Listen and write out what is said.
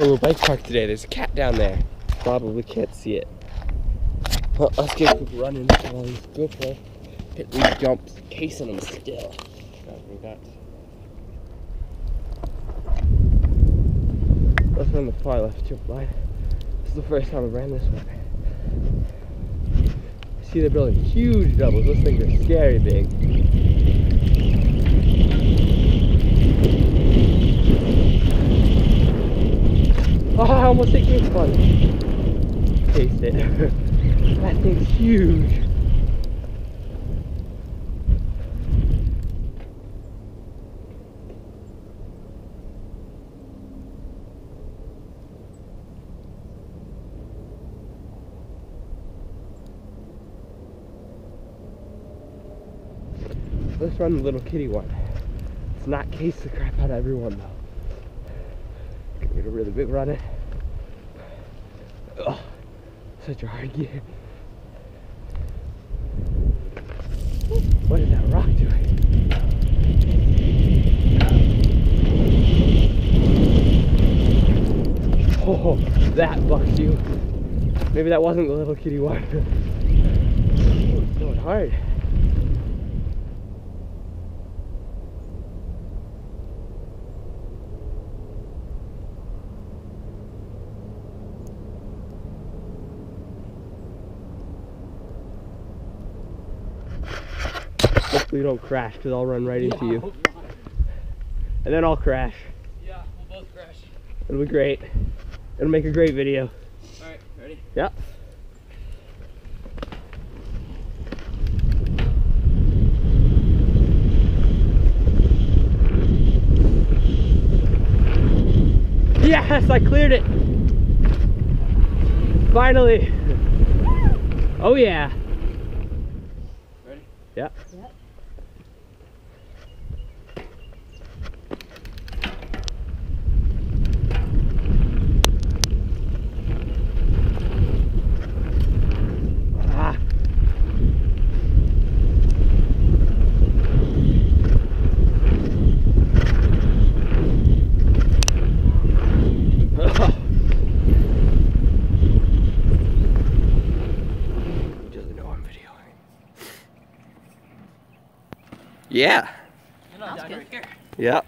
A little bike park today. There's a cat down there. Probably can't see it. Well, let's get a quick run in while these GoPro hit these jumps, casing them still. Let's run the far left jump line. This is the first time I've ran this one. See they're building huge doubles. Those things are scary big. Oh, I almost hit Cape Fun. Taste it. that thing's huge. Let's run the little kitty one. Let's not case the crap out of everyone though. Get a really big run in. Oh, such a hard gear. What is that rock doing? Oh, that bucks you. Maybe that wasn't the little kitty one. it's going hard. Hopefully you don't crash because I'll run right into you. And then I'll crash. Yeah, we'll both crash. It'll be great. It'll make a great video. Alright, ready? Yep. Yes, I cleared it. Finally. Oh yeah. Ready? Yep. Yep. Yeah. You know,